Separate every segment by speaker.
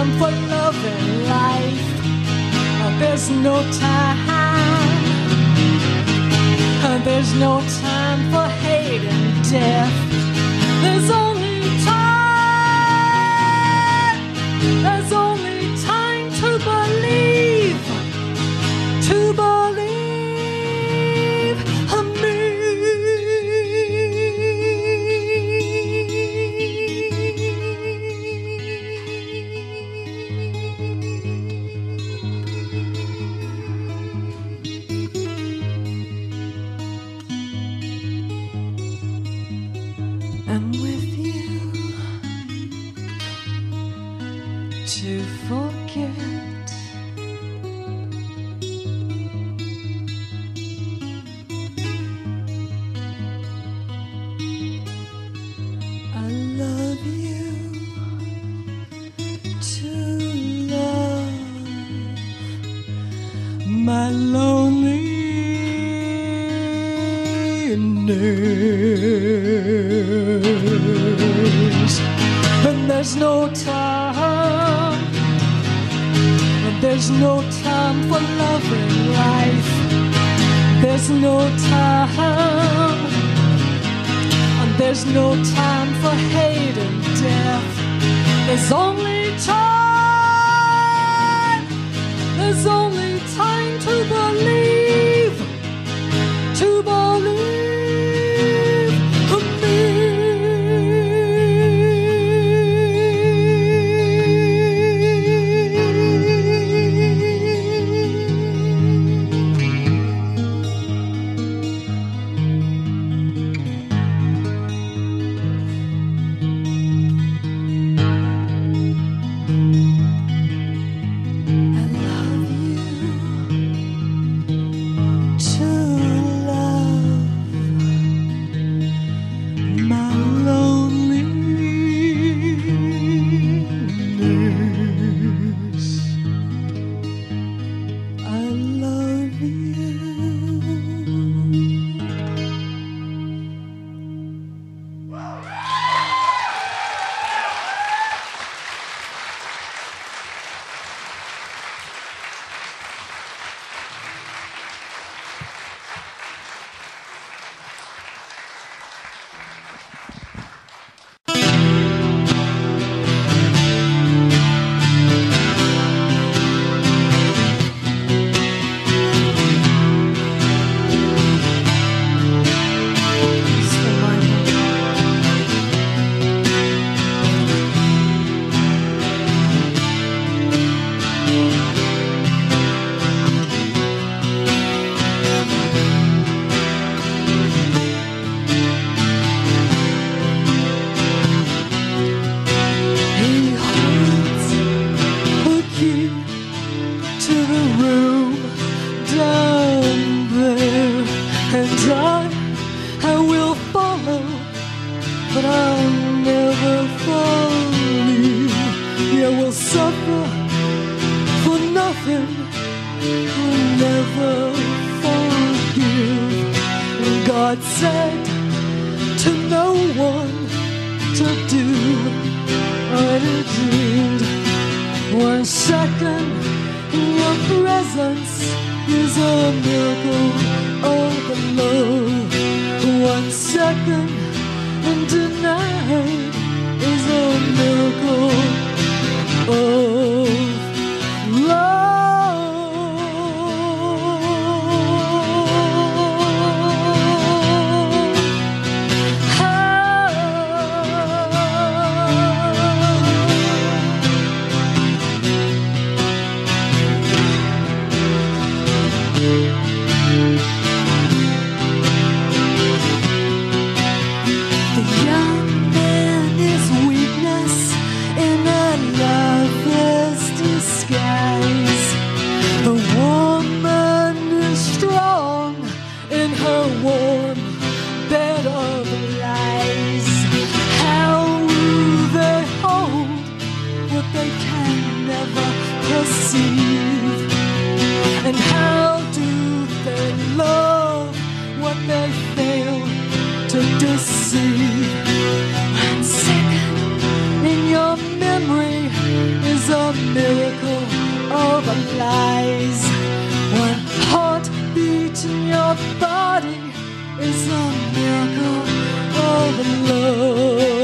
Speaker 1: time for love and life. Uh, there's no time. Uh, there's no time for hate and death. There's only time. There's only time to believe. To believe. One second in your memory is a miracle of lies. One heartbeat in your body is a miracle of love.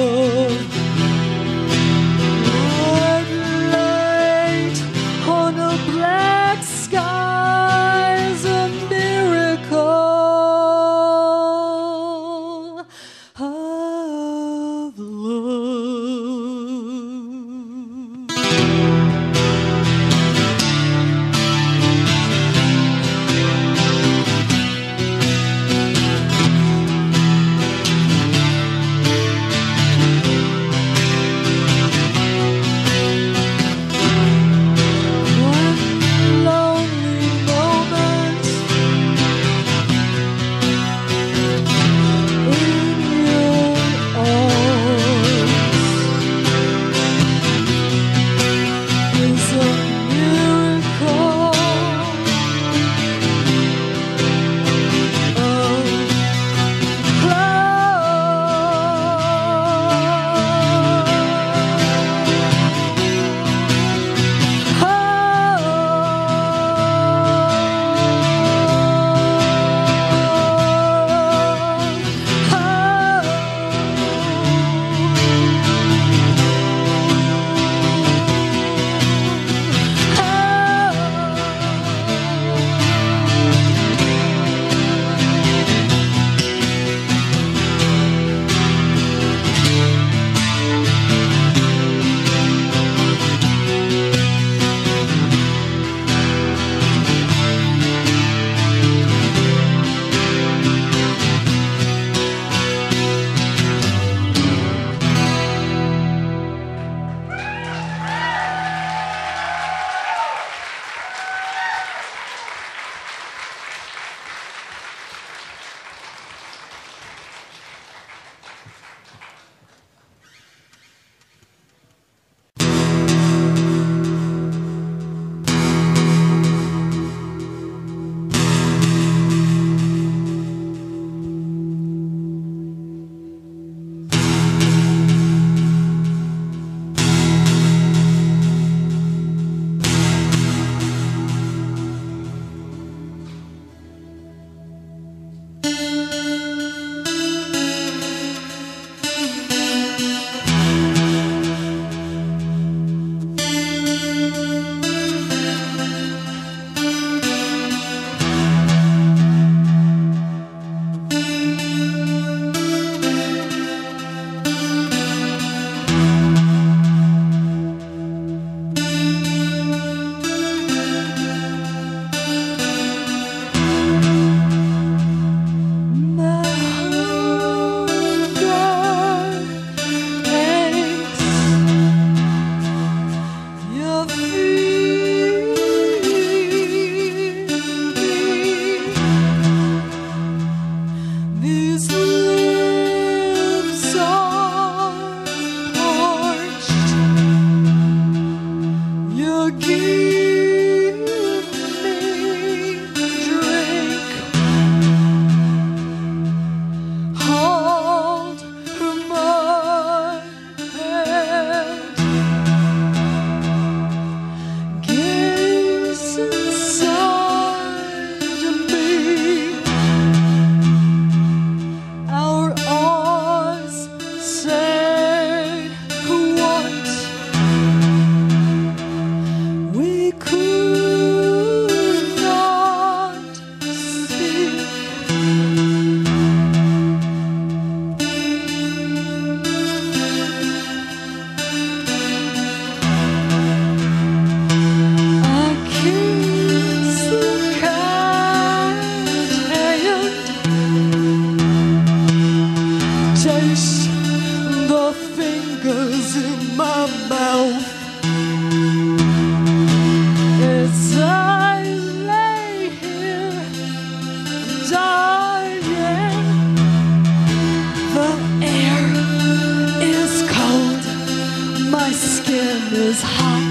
Speaker 1: skin is hot.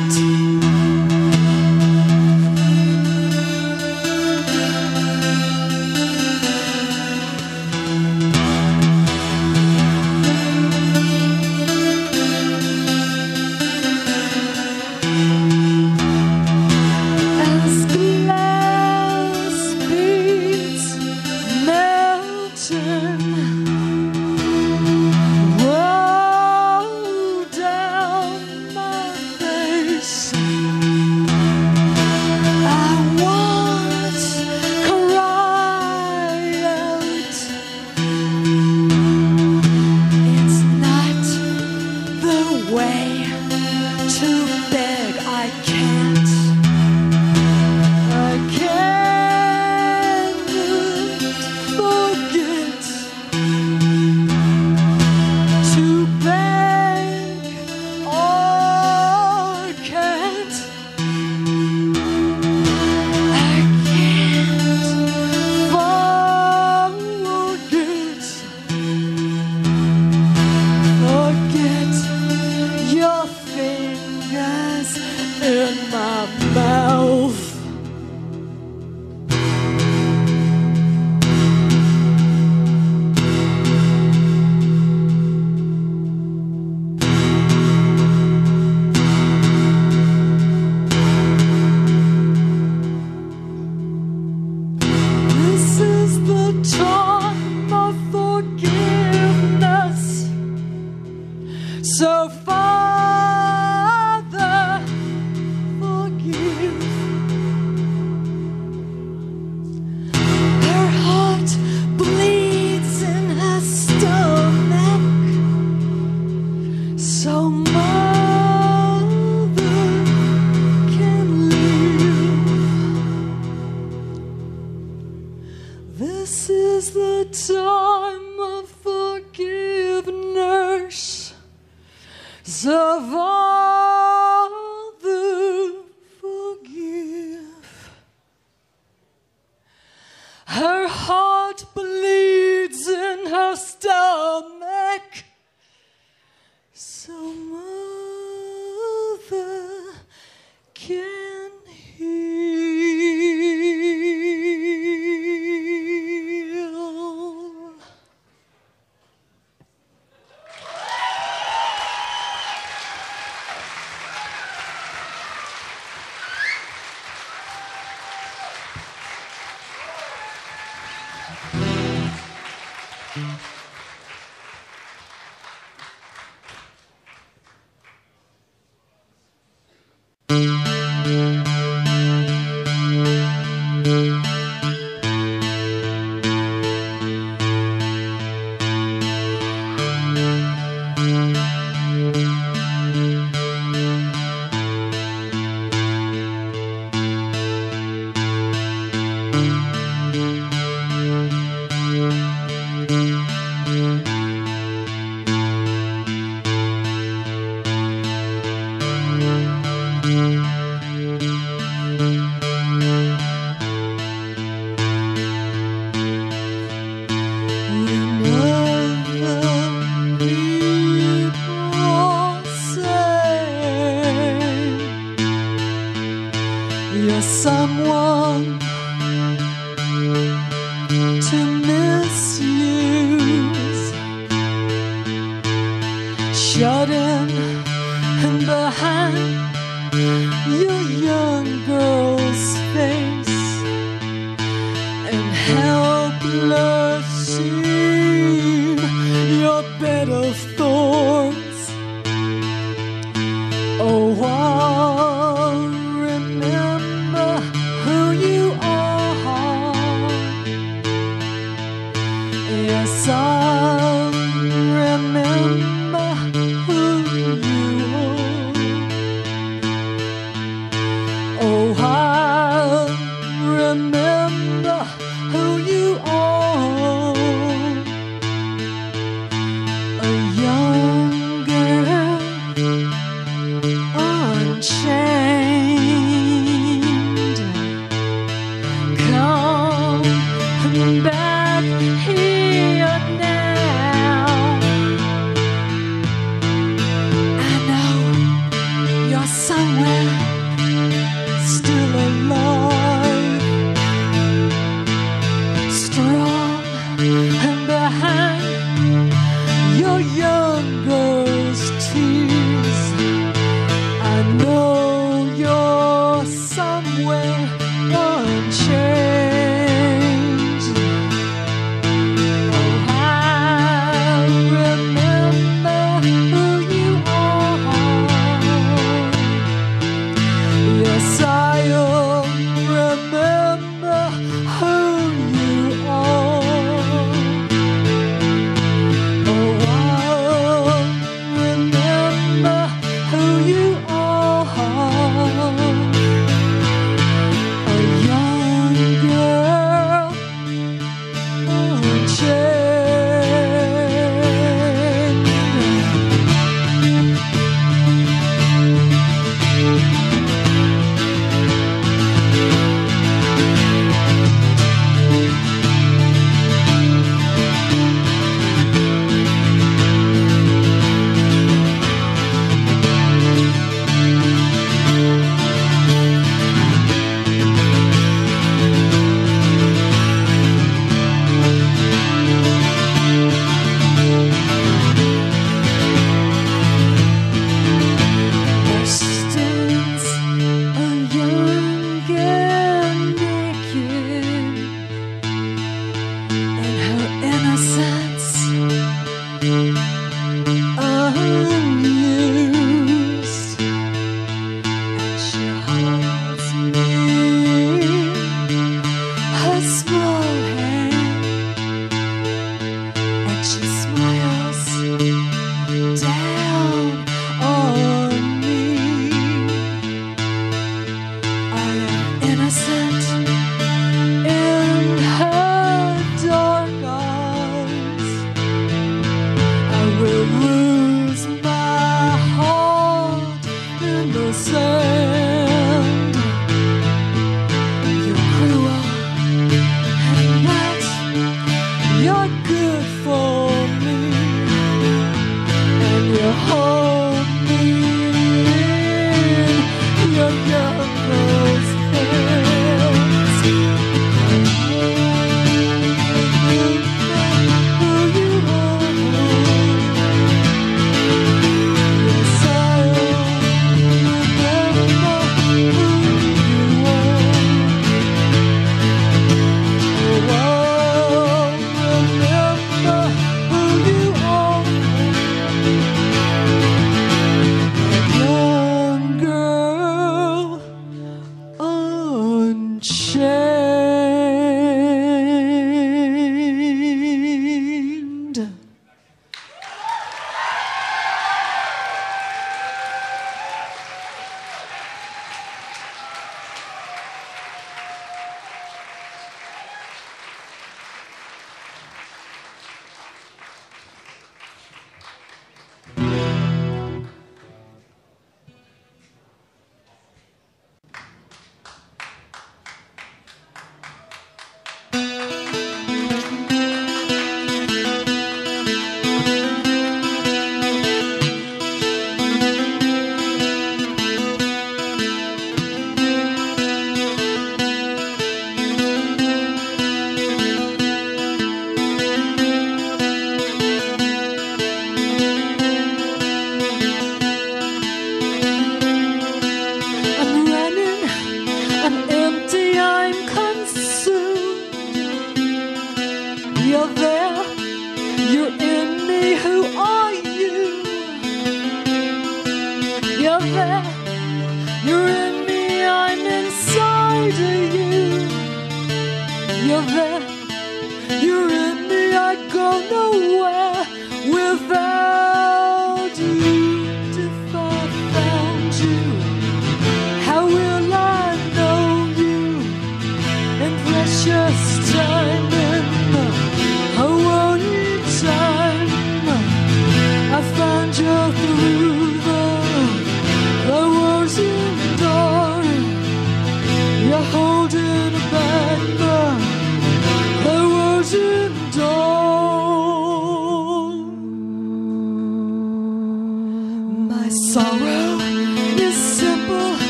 Speaker 1: It's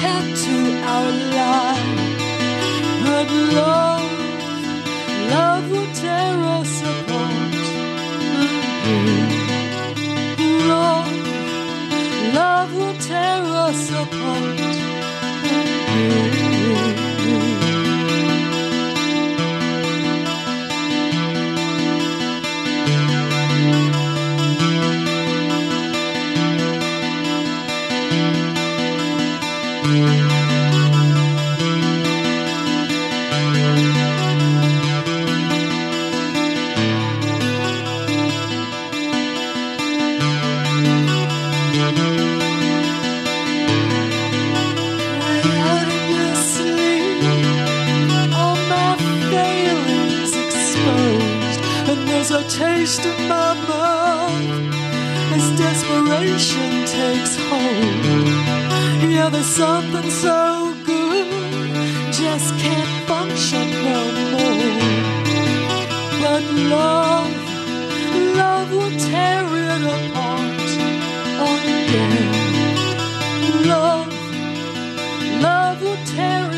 Speaker 1: kept to our life, But love, love will tear us apart. Love, love will tear us apart. Tear it apart again. Love, love will tear it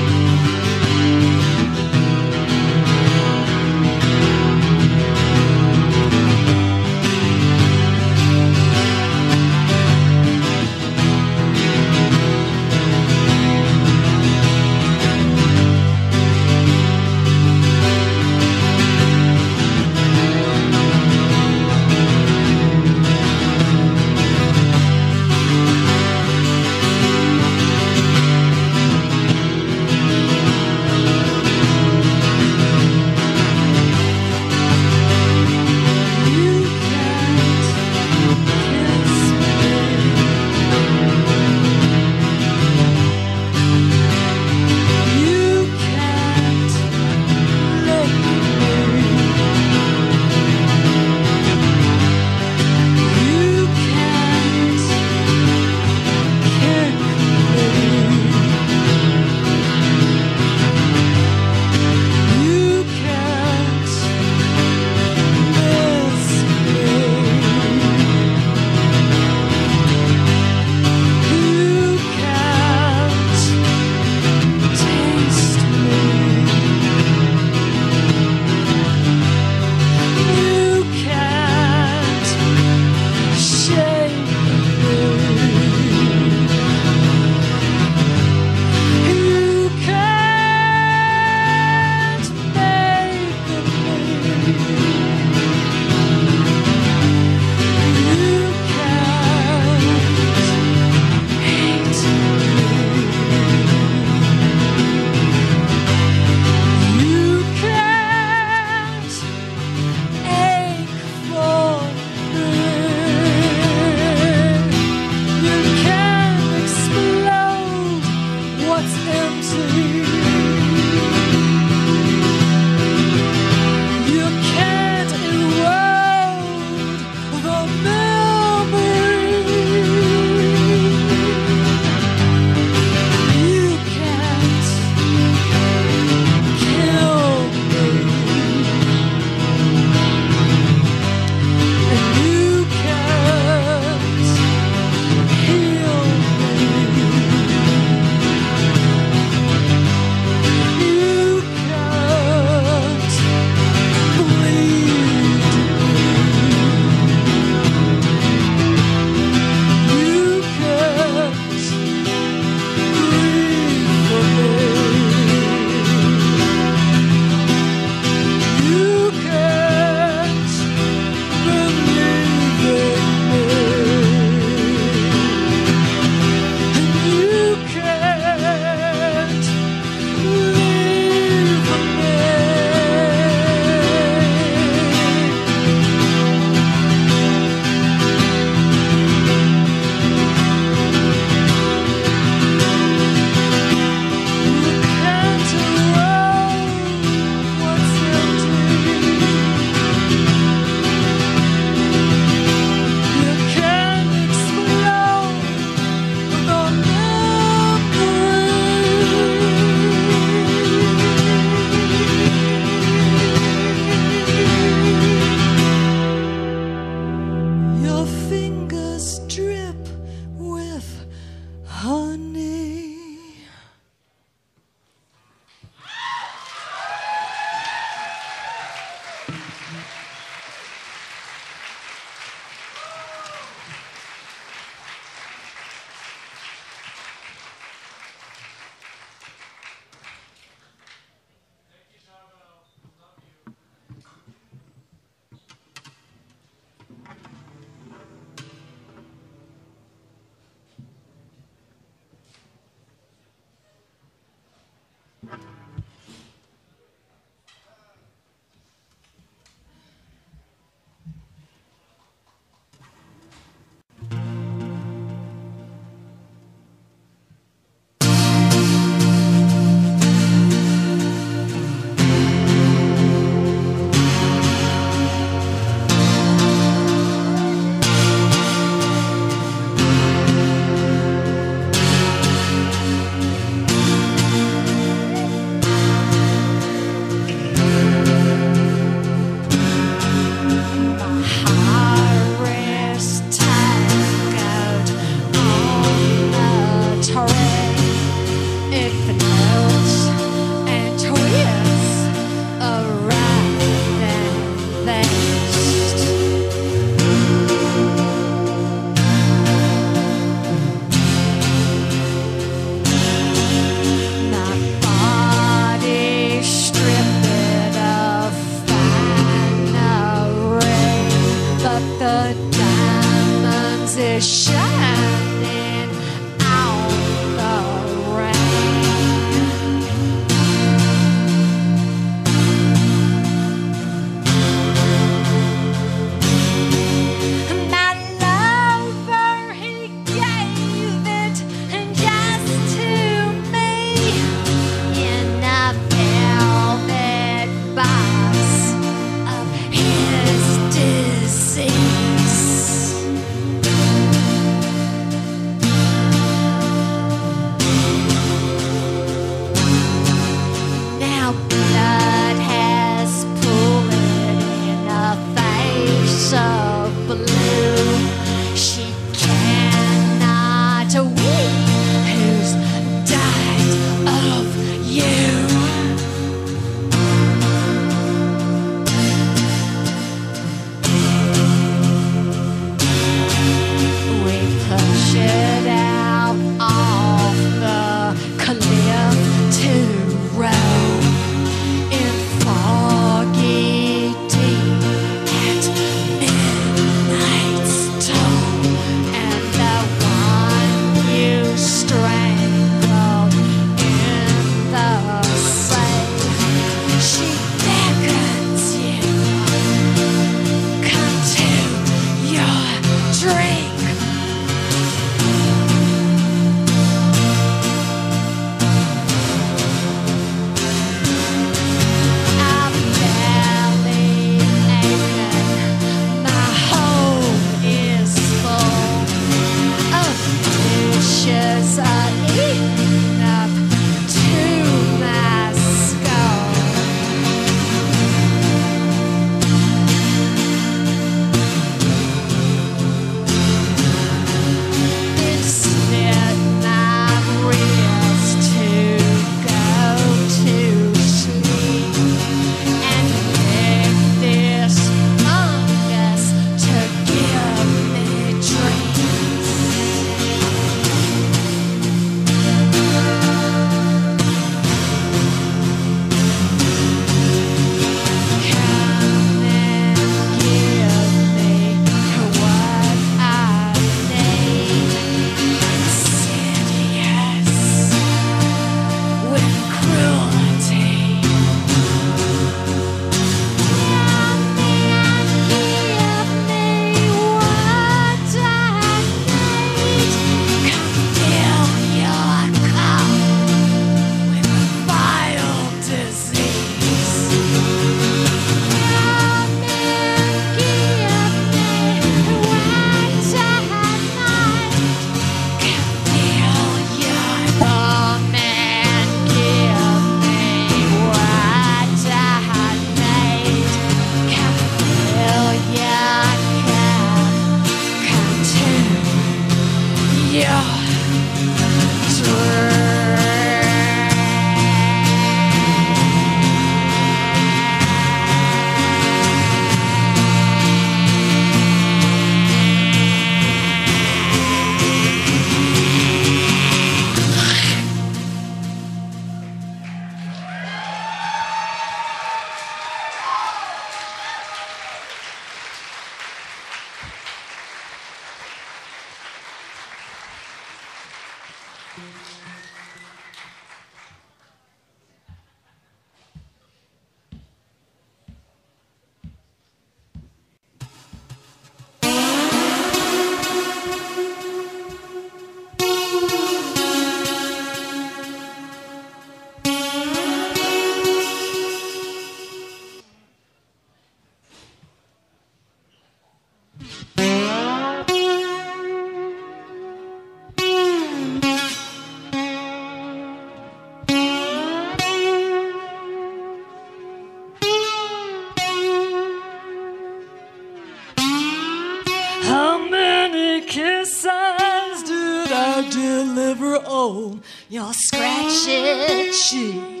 Speaker 1: peixe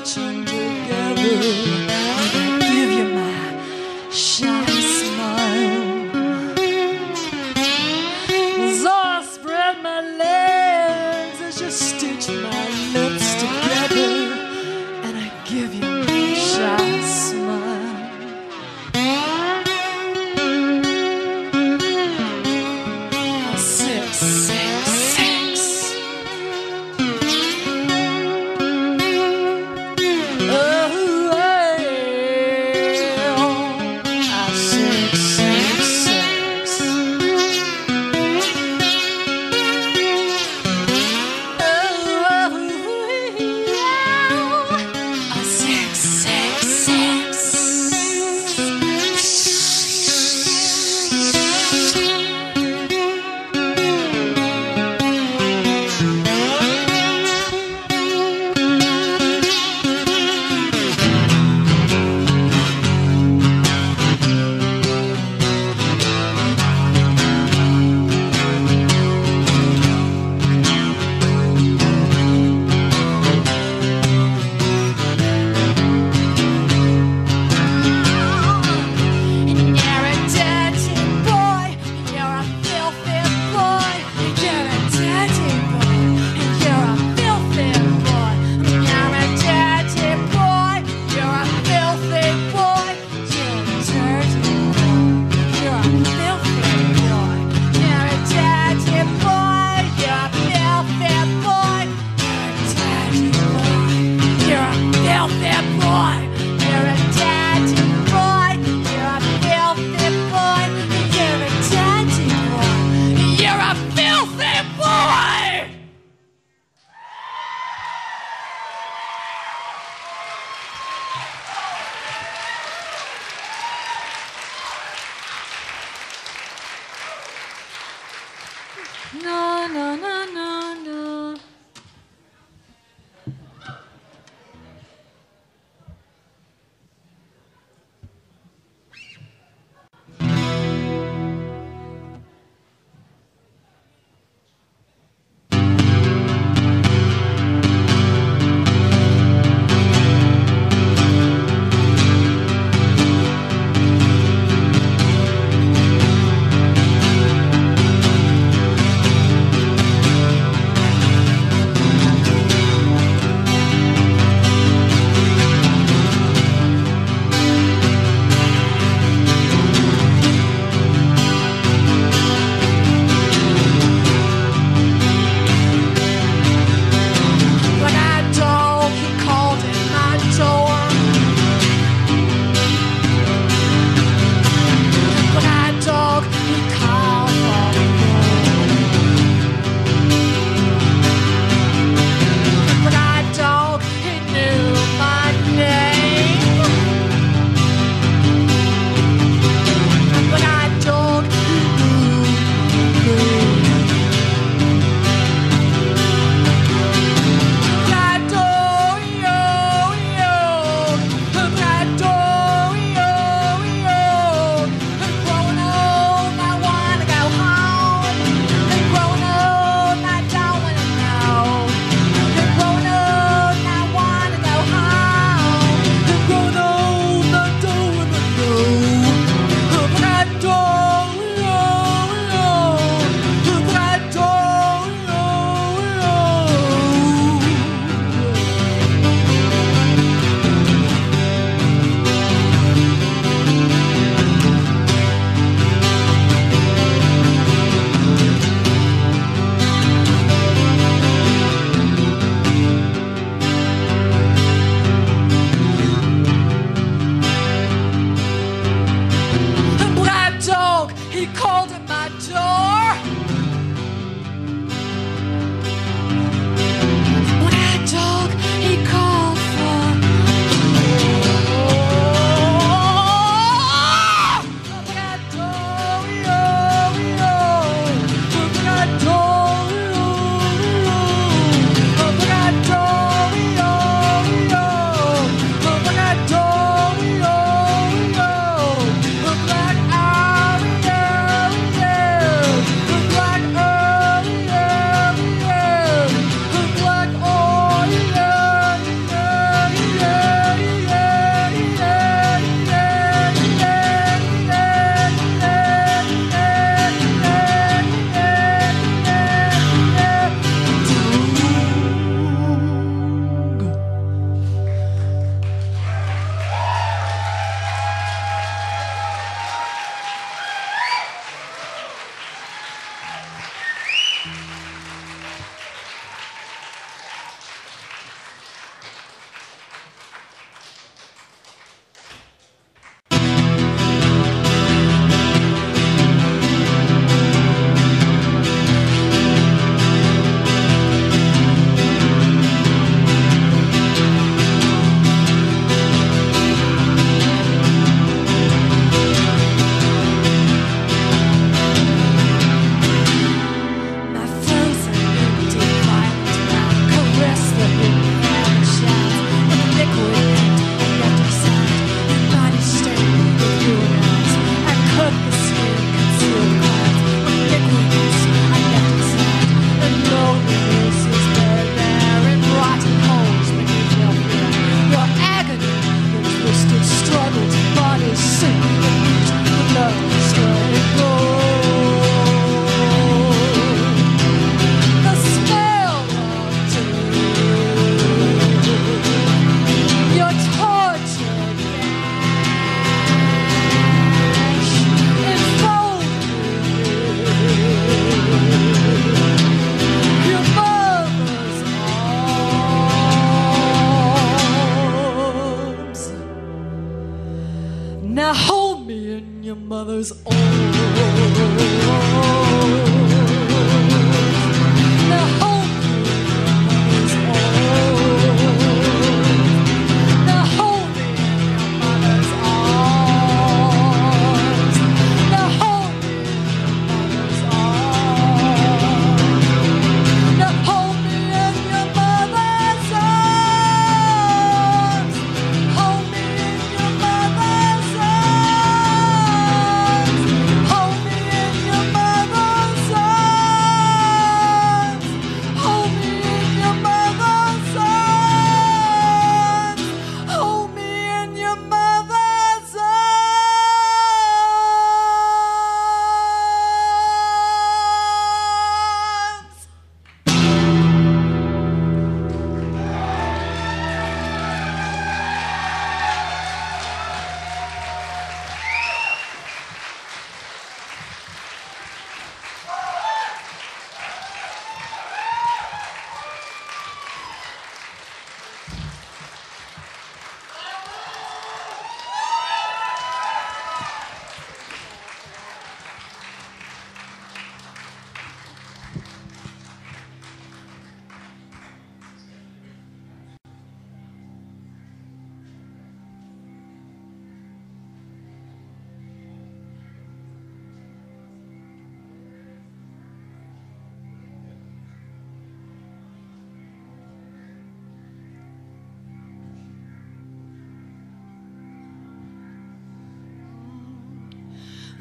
Speaker 1: you're together.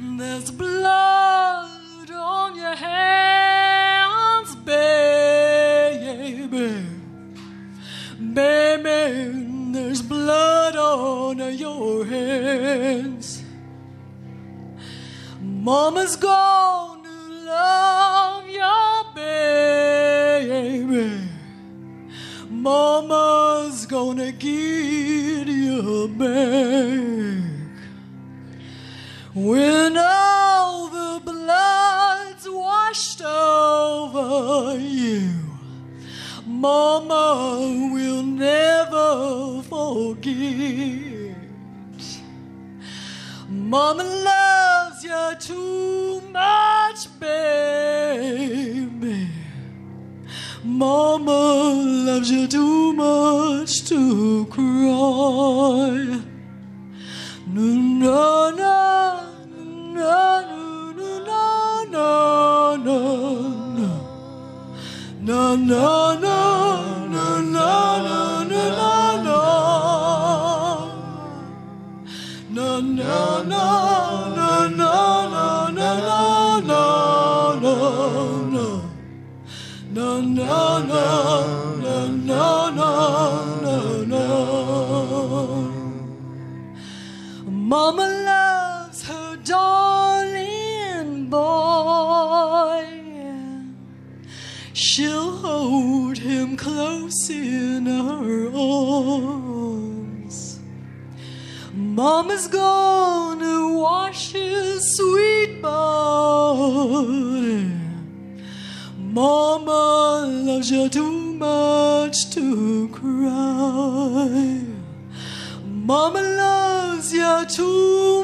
Speaker 1: There's blood on your hands, baby. Baby, there's blood on your hands. Mama's gone to love your baby. Mama's gonna get you back. Mama will never forget. Mama loves you too much, baby. Mama loves you too much to cry. No, no, no, no, no, no, no, no, no, no, no. in her arms. Mama's gonna wash his sweet body. Mama loves you too much to cry. Mama loves you too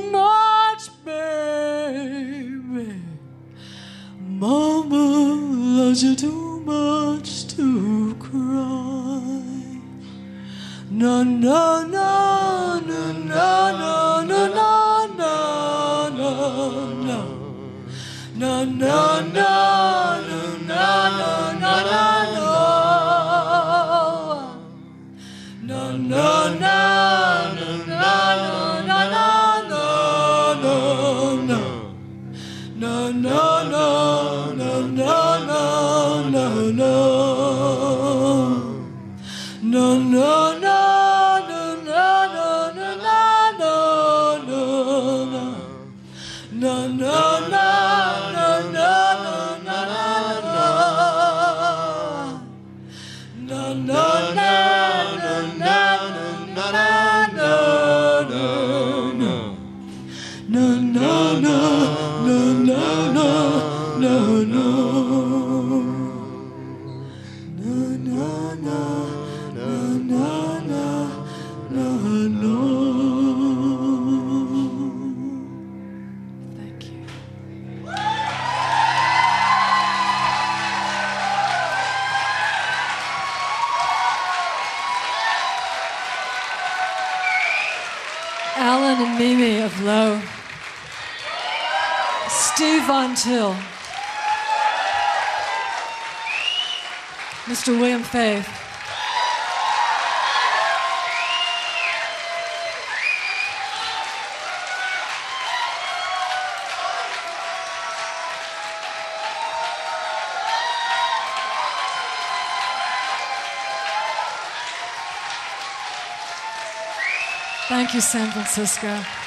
Speaker 1: Faith. Thank you, San Francisco.